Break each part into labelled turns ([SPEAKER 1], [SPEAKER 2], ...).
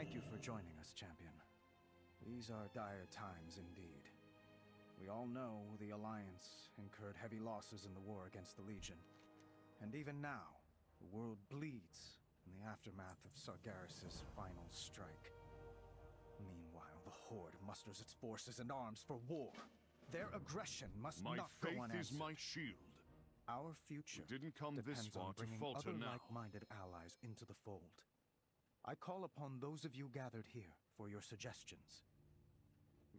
[SPEAKER 1] Thank you for joining us, champion. These are dire times indeed. We all know the Alliance incurred heavy losses in the war against the Legion. And even now, the world bleeds in the aftermath of Sargeras' final strike. Meanwhile, the Horde musters its forces and arms for war. Their aggression must
[SPEAKER 2] my
[SPEAKER 1] not go unanswered.
[SPEAKER 2] My faith is my shield.
[SPEAKER 1] Our future
[SPEAKER 2] We didn't come this
[SPEAKER 1] depends
[SPEAKER 2] far
[SPEAKER 1] on
[SPEAKER 2] to
[SPEAKER 1] bringing
[SPEAKER 2] falter
[SPEAKER 1] other like-minded allies into the fold. I call upon those of you gathered here for your suggestions.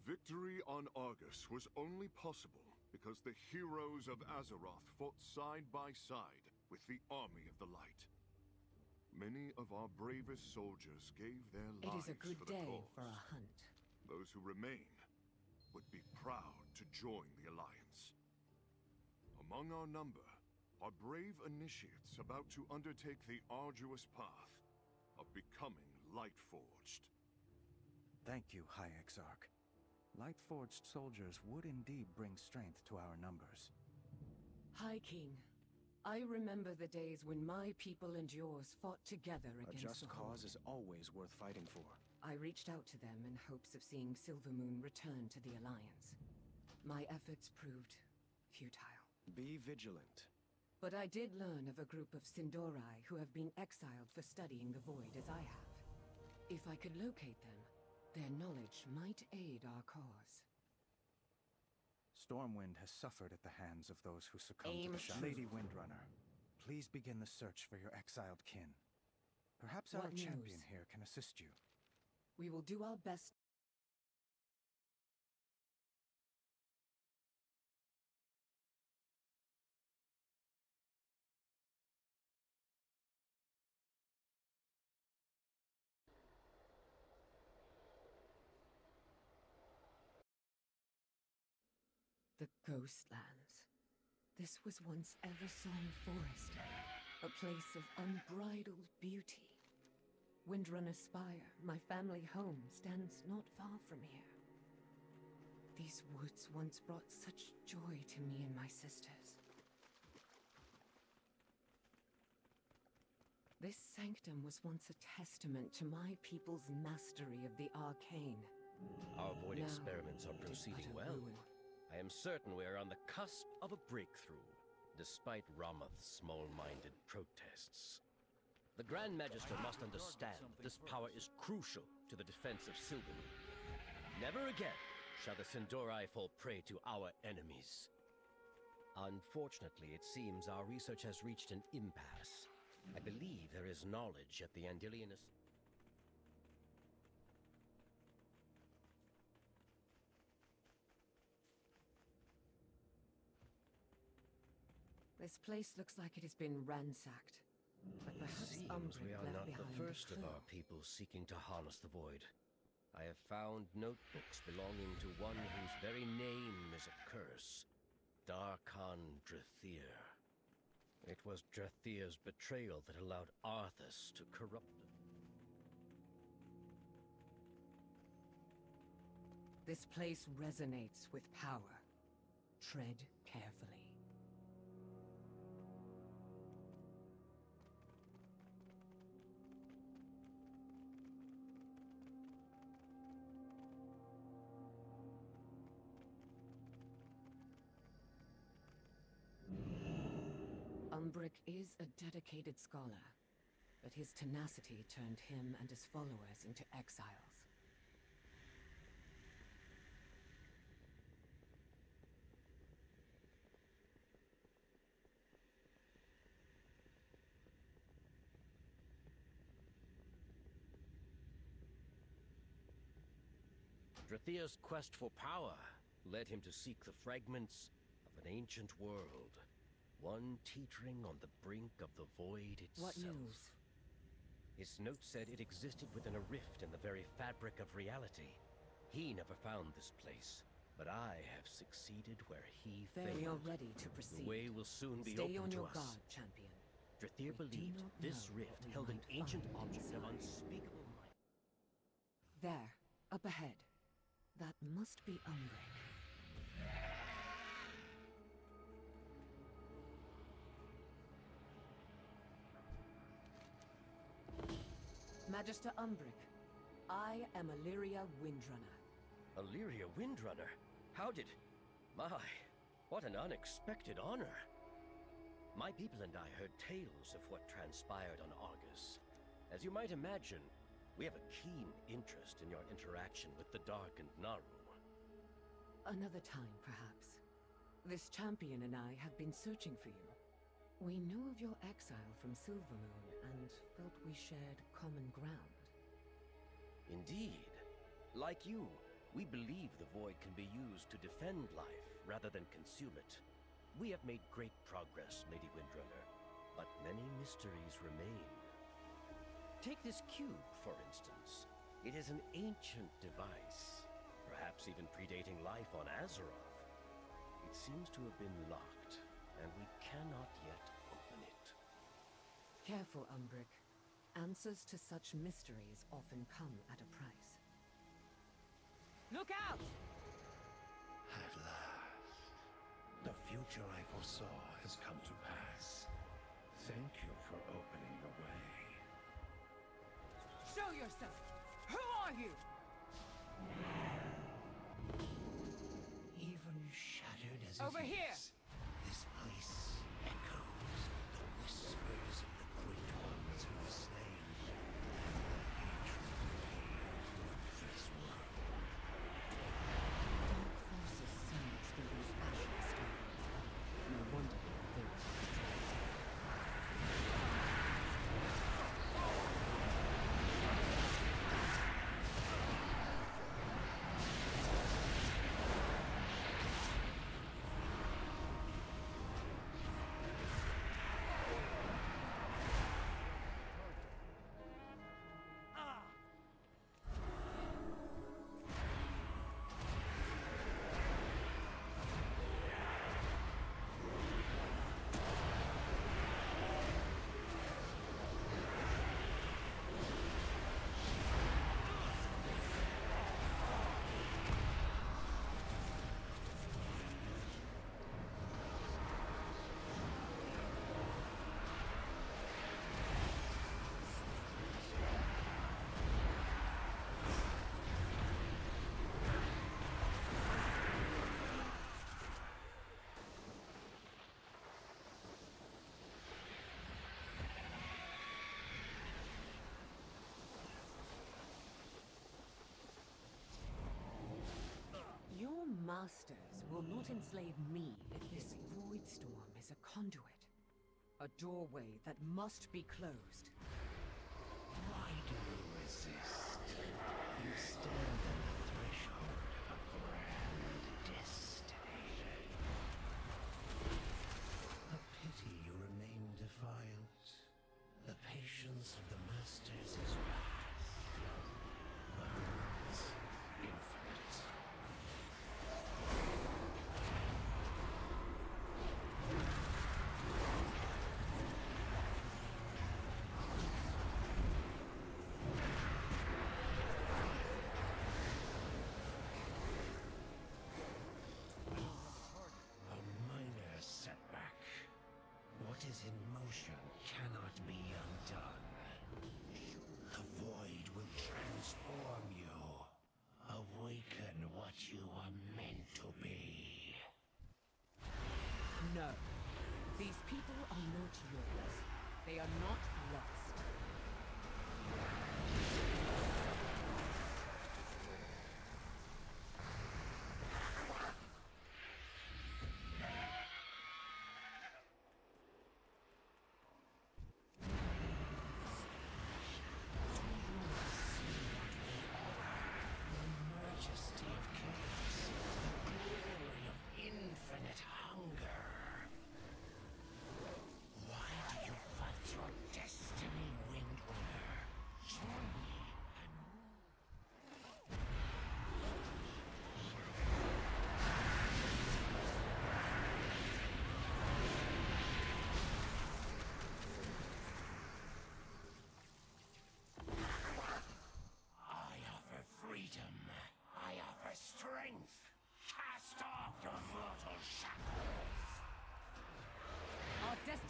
[SPEAKER 2] Victory on Argus was only possible because the heroes of Azeroth fought side by side with the Army of the Light. Many of our bravest soldiers gave their
[SPEAKER 3] It
[SPEAKER 2] lives It
[SPEAKER 3] is a good day
[SPEAKER 2] cause.
[SPEAKER 3] for a hunt.
[SPEAKER 2] Those who remain would be proud to join the Alliance. Among our number are brave initiates about to undertake the arduous path of becoming Lightforged.
[SPEAKER 1] Thank you, High Exarch. Light-forged soldiers would indeed bring strength to our numbers.
[SPEAKER 3] High King, I remember the days when my people and yours fought together against
[SPEAKER 1] A
[SPEAKER 3] against
[SPEAKER 1] just
[SPEAKER 3] the
[SPEAKER 1] cause
[SPEAKER 3] Horde.
[SPEAKER 1] is always worth fighting for.
[SPEAKER 3] I reached out to them in hopes of seeing Silvermoon return to the Alliance. My efforts proved futile.
[SPEAKER 1] Be vigilant.
[SPEAKER 3] But I did learn of a group of Sin'dorei who have been exiled for studying the Void as I have. If I could locate them, their knowledge might aid our cause.
[SPEAKER 1] Stormwind has suffered at the hands of those who succumbed
[SPEAKER 3] Aim
[SPEAKER 1] to the shadow. Lady Windrunner, please begin the search for your exiled kin. Perhaps
[SPEAKER 3] What
[SPEAKER 1] our champion here can assist you.
[SPEAKER 3] We will do our best. Ghostlands. This was once Eversong Forest, a place of unbridled beauty. Windrunner Spire, my family home, stands not far from here. These woods once brought such joy to me and my sisters. This sanctum was once a testament to my people's mastery of the arcane.
[SPEAKER 4] Our void
[SPEAKER 3] Now,
[SPEAKER 4] experiments are proceeding well.
[SPEAKER 3] ruin.
[SPEAKER 4] I am certain we are on the cusp of a breakthrough, despite Rommath's small-minded protests. The Grand Magister must understand that this power is crucial to the defense of Silvermoon. Never again shall the Sin'dorei fall prey to our enemies. Unfortunately, it seems our research has reached an impasse. I believe there is knowledge at the Andilien...
[SPEAKER 3] This place looks like it has been ransacked. But perhaps
[SPEAKER 4] Seems we are not the first of our people seeking to harness the void. I have found notebooks belonging to one whose very name is a curse. Dar'Khan Drathir. It was Drathir's betrayal that allowed Arthas to corrupt them.
[SPEAKER 3] This place resonates with power. Tread carefully. Is a dedicated scholar, but his tenacity turned him and his followers into exiles.
[SPEAKER 4] Drathir's quest for power led him to seek the fragments of an ancient world, one teetering on the brink of the void itself.
[SPEAKER 3] What news?
[SPEAKER 4] His note said it existed within a rift in the very fabric of reality. He never found this place, but I have succeeded where he failed.
[SPEAKER 3] you're ready to proceed.
[SPEAKER 4] The way will soon be
[SPEAKER 3] Stay
[SPEAKER 4] open
[SPEAKER 3] on
[SPEAKER 4] to
[SPEAKER 3] your
[SPEAKER 4] us.
[SPEAKER 3] guard, champion.
[SPEAKER 4] Drathir believed this rift held an ancient object of unspeakable might.
[SPEAKER 3] There, up ahead. That must be Umbric. Magister Umbric, I am Alleria Windrunner.
[SPEAKER 4] Alleria Windrunner? How did... My, what an unexpected honor. My people and I heard tales of what transpired on Argus. As you might imagine, we have a keen interest in your interaction with the Darkened Naaru.
[SPEAKER 3] Another time, perhaps. This champion and I have been searching for you. We knew of your exile from Silvermoon and felt we shared common ground.
[SPEAKER 4] Indeed. Like you, we believe the Void can be used to defend life rather than consume it. We have made great progress, Lady Windrunner, but many mysteries remain. Take this cube, for instance. It is an ancient device, perhaps even predating life on Azeroth. It seems to have been locked, and we cannot yet.
[SPEAKER 3] Careful, Umbric. Answers to such mysteries often come at a price. Look out!
[SPEAKER 5] At last, the future I foresaw has come to pass. Thank you for opening the way.
[SPEAKER 3] Show yourself! Who are you?
[SPEAKER 5] Even shattered as
[SPEAKER 3] Over
[SPEAKER 5] it
[SPEAKER 3] here!
[SPEAKER 5] is,
[SPEAKER 3] masters will not enslave me if this void storm is a conduit. A doorway that must be closed.
[SPEAKER 5] Why do you resist? You stand
[SPEAKER 3] No. These people are not yours. They are not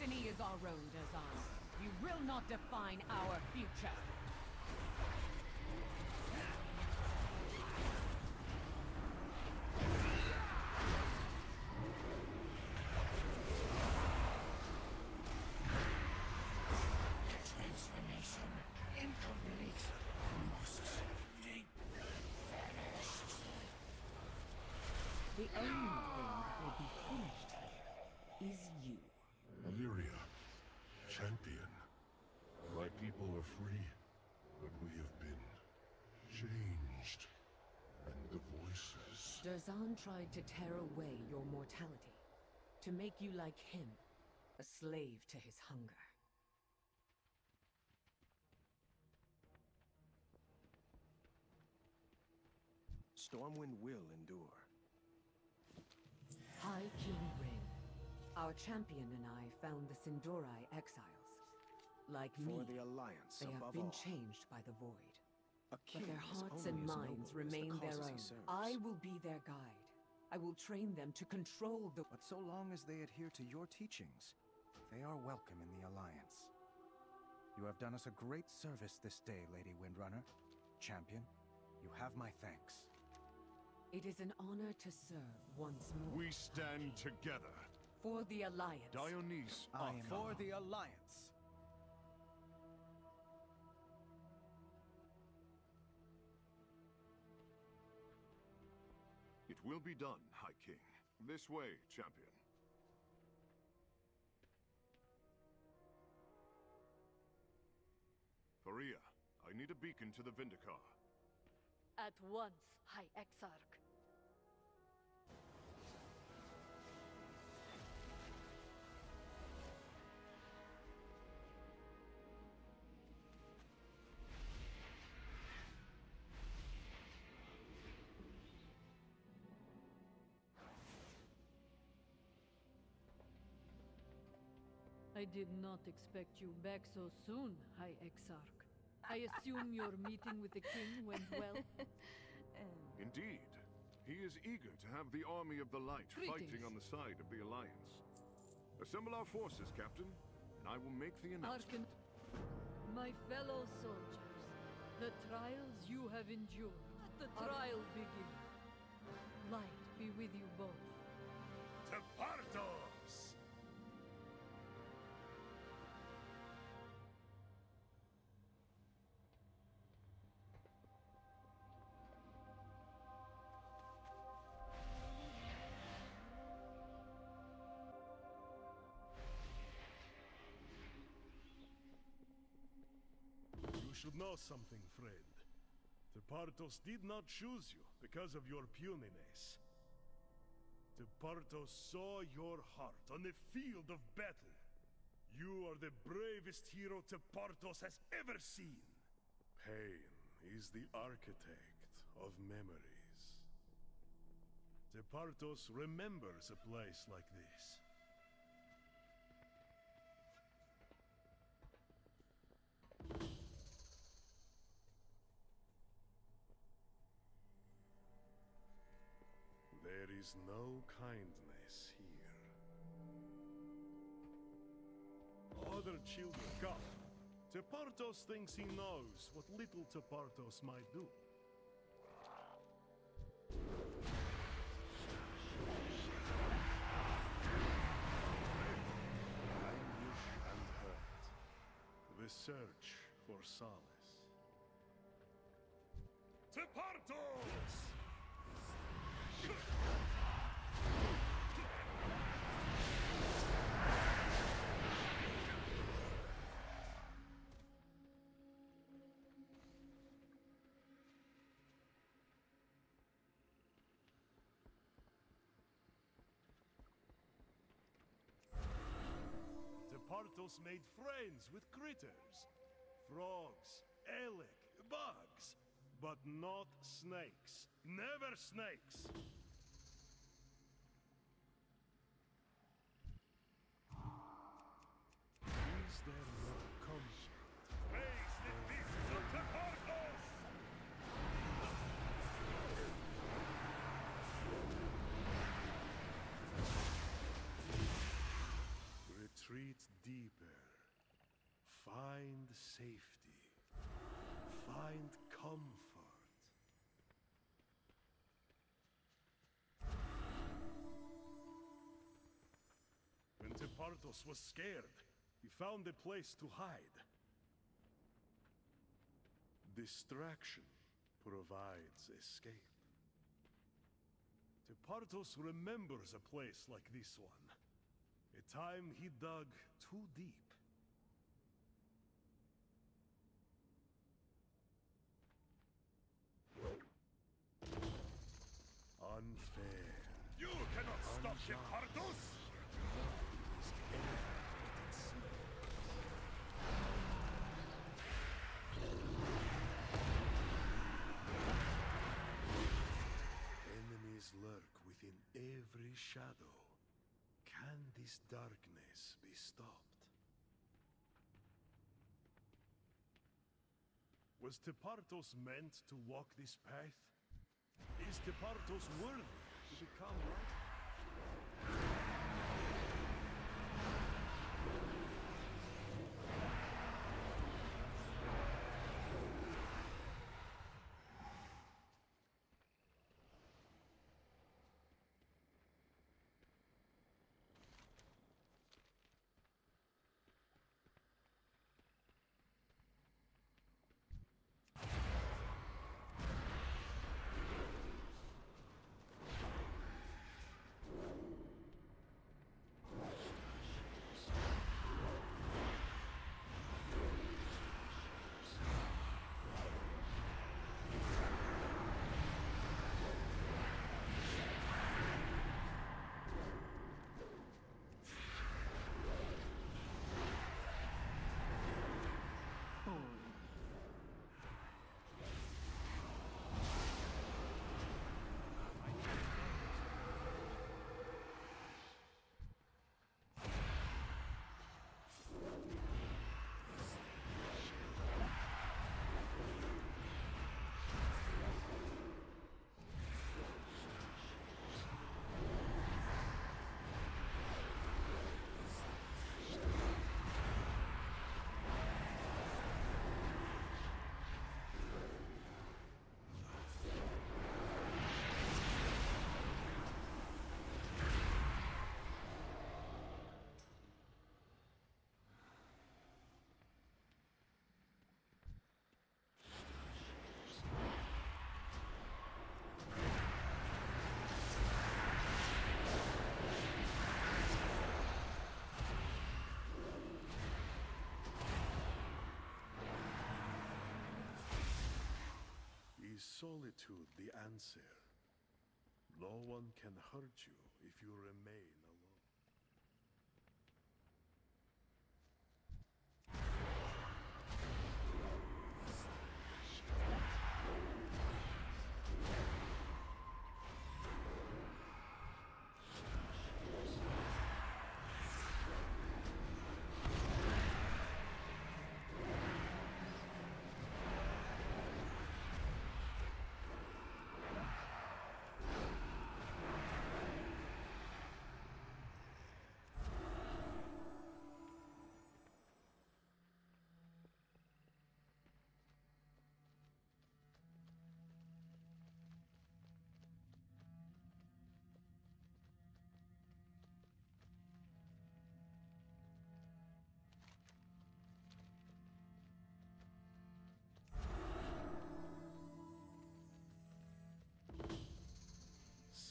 [SPEAKER 5] destiny
[SPEAKER 3] is our own, design. You will not define our future.
[SPEAKER 2] The only are free, but we have been changed. And the voices.
[SPEAKER 3] Durzaan tried to tear away your mortality, to make you like him, a slave to his hunger.
[SPEAKER 1] Stormwind will endure.
[SPEAKER 3] High King Wrynn, our champion and I found the Sin'dorei exiles. Like
[SPEAKER 1] For
[SPEAKER 3] me,
[SPEAKER 1] the Alliance,
[SPEAKER 3] they have been
[SPEAKER 1] all.
[SPEAKER 3] changed by the Void.
[SPEAKER 1] A
[SPEAKER 3] But their hearts and minds
[SPEAKER 1] as the
[SPEAKER 3] remain their own. I will be their guide. I will train them to control the...
[SPEAKER 1] But so long as they adhere to your teachings, they are welcome in the Alliance. You have done us a great service this day, Lady Windrunner. Champion, you have my thanks.
[SPEAKER 3] It is an honor to serve once more.
[SPEAKER 2] We stand together.
[SPEAKER 3] For the Alliance.
[SPEAKER 2] Dionys
[SPEAKER 1] I am for the Alliance.
[SPEAKER 2] It will be done, High King. This way, champion. Fareeya, I need a beacon to the Vindicar.
[SPEAKER 6] At once, High Exarch. I did not expect you back so soon, High Exarch. I assume your meeting with the king went well?
[SPEAKER 2] Indeed. He is eager to have the army of the light fighting on the side of the Alliance. Assemble our forces, Captain, and I will make the announcement.
[SPEAKER 6] Hearken, my fellow soldiers. The trials you have endured. Let the trial begin. Light be with you both.
[SPEAKER 2] To
[SPEAKER 7] should know something, friend. Tepartos did not choose you because of your puniness. Tepartos saw your heart on the field of battle. You are the bravest hero Tepartos has ever seen. Pain is the architect of memories. Tepartos remembers a place like this. Is no kindness here. Other children come. Tepartos thinks he knows what little Tepartos might do. The search for solace. Tepartos! Tepartos made friends with critters. Frogs, elekk, bugs. But not snakes. Never snakes! Find safety. Find comfort. When Tepartos was scared, he found a place to hide. Distraction provides escape. Tepartos remembers a place like this one. A time he dug too deep. This darkness be stopped? Was Tepartos meant to walk this path? Is Tepartos worthy to become light? Solitude the answer? No one can hurt you if you remain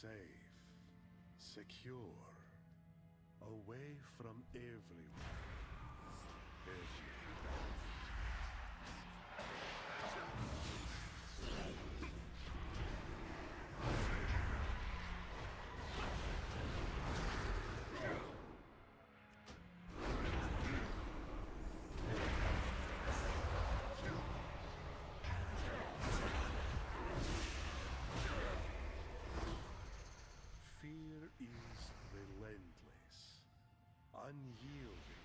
[SPEAKER 7] Safe, secure, away from everyone. Unyielding,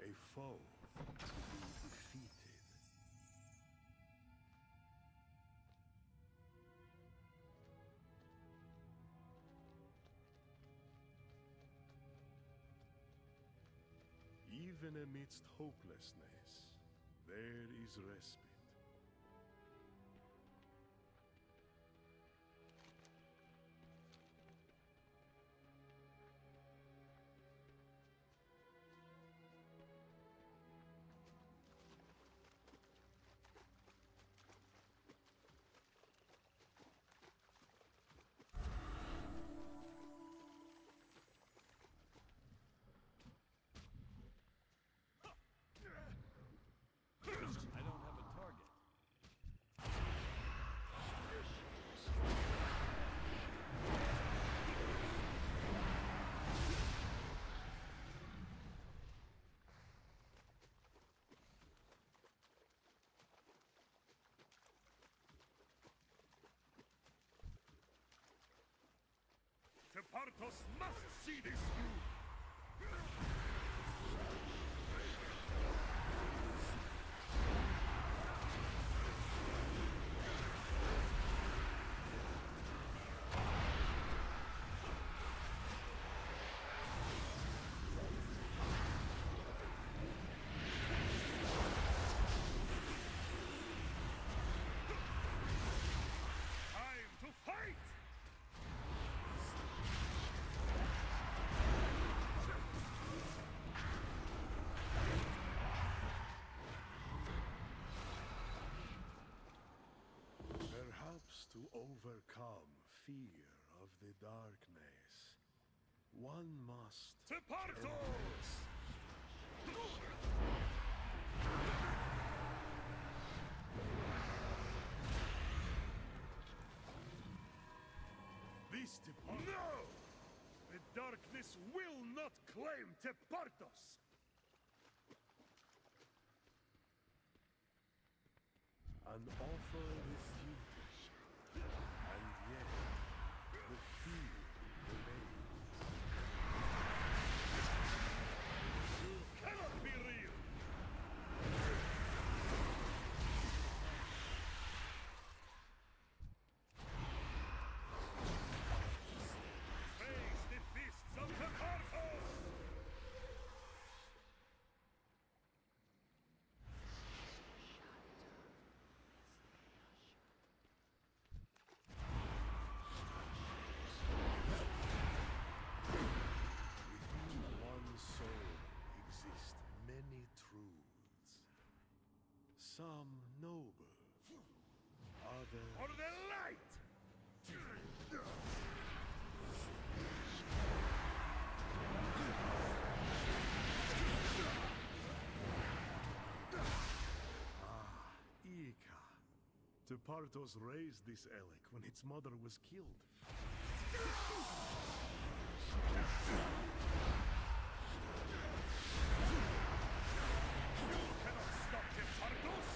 [SPEAKER 7] a foe to be defeated. Even amidst hopelessness, there is respite. Tepartos must see this through! Time to fight! Perhaps to overcome fear of the darkness, one must. Tepartos! This Tepartos. No! The darkness will not claim Tepartos! An offer refused, and yet the fear remains. You cannot be real! Face the fists of Tepartos! Within one soul exist many truths. Some noble, others... For the light! Ah, Ika. Tepartos raised this Elekk when its mother was killed. You cannot stop Tepartos!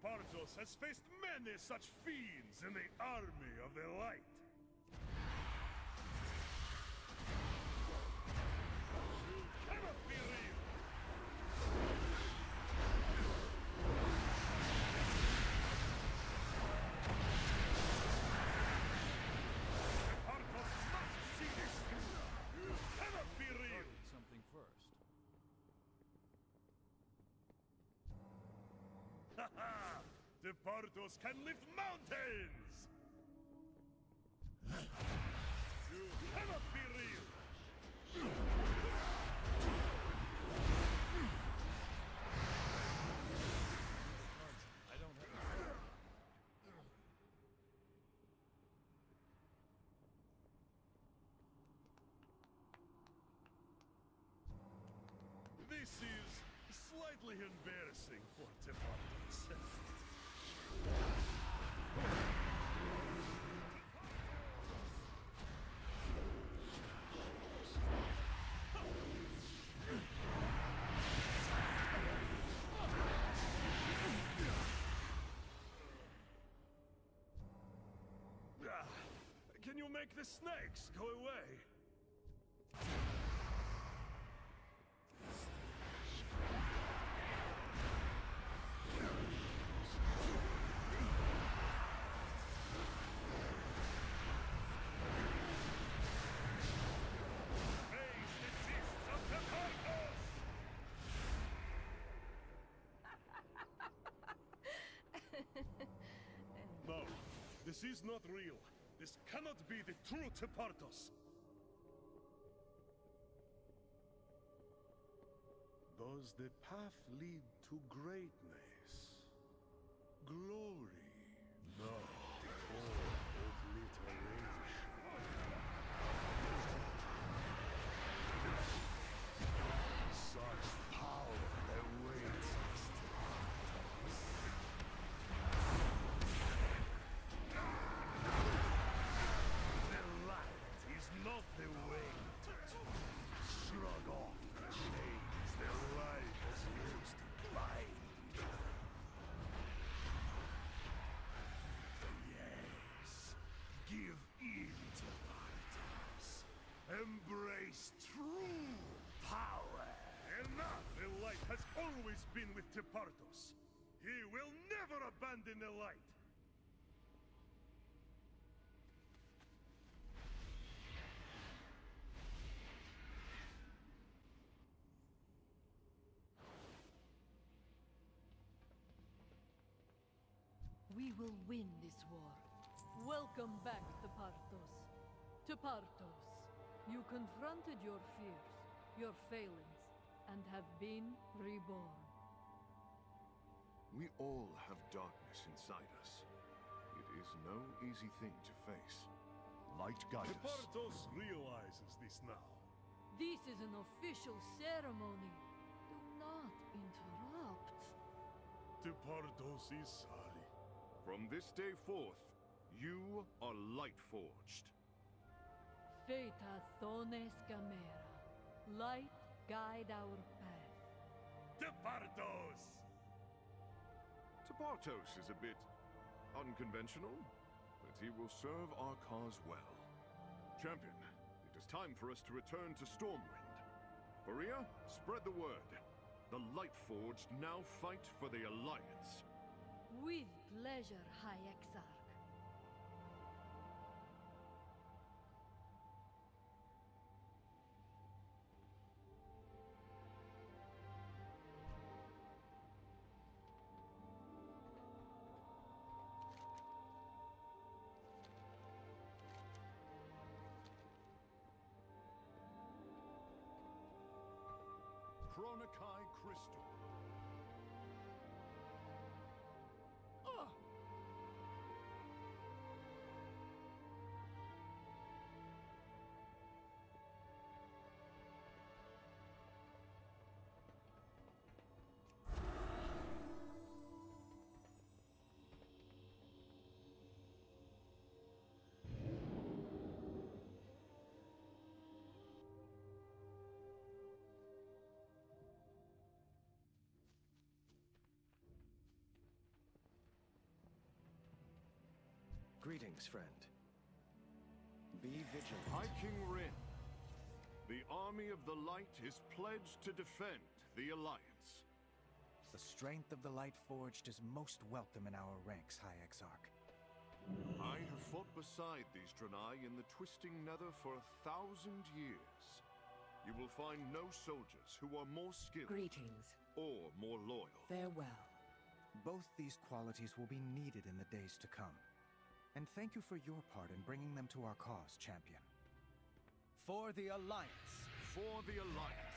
[SPEAKER 7] Tepartos has faced many such fiends in the army of the light. You cannot be real! Tepartos must see this through! You cannot be real!
[SPEAKER 8] something first.
[SPEAKER 7] Haha! Tepartos can lift mountains! You cannot be real! This is slightly embarrassing for Tepartos. Can you make the snakes go away? Face the fists of Tepartos! No, this is not real. This cannot be the true Tepartos. Does the path lead to greatness? Glory? Embrace true power! Enough! The light has always been with Tepartos. He will never abandon the light!
[SPEAKER 6] We will win this war. Welcome back, Tepartos. Tepartos, you confronted your fears, your failings, and have been reborn.
[SPEAKER 2] We all have darkness inside us. It is no easy thing to face. Light guide us.
[SPEAKER 7] Tepartos realizes this now.
[SPEAKER 6] This is an official ceremony. Do not interrupt.
[SPEAKER 7] Tepartos is sorry.
[SPEAKER 2] From this day forth, you are light forged.
[SPEAKER 6] Feta Thones Gamera. Light guide our path.
[SPEAKER 7] Tepartos!
[SPEAKER 2] Tepartos is a bit unconventional, but he will serve our cause well. Champion, it is time for us to return to Stormwind. Fareeya, spread the word. The Lightforged now fight for the Alliance.
[SPEAKER 6] With pleasure, High Exarch.
[SPEAKER 2] Chronokai
[SPEAKER 1] Greetings, friend. Be vigilant.
[SPEAKER 2] High King Wrynn. The army of the light is pledged to defend the Alliance.
[SPEAKER 1] The strength of the Lightforged is most welcome in our ranks, High Exarch.
[SPEAKER 2] I have fought beside these Draenei in the Twisting Nether for a thousand years. You will find no soldiers who are more skilled
[SPEAKER 3] Greetings.
[SPEAKER 2] or more loyal.
[SPEAKER 3] Farewell.
[SPEAKER 1] Both these qualities will be needed in the days to come. And thank you for your part in bringing them to our cause, champion. For the Alliance!
[SPEAKER 2] For the Alliance.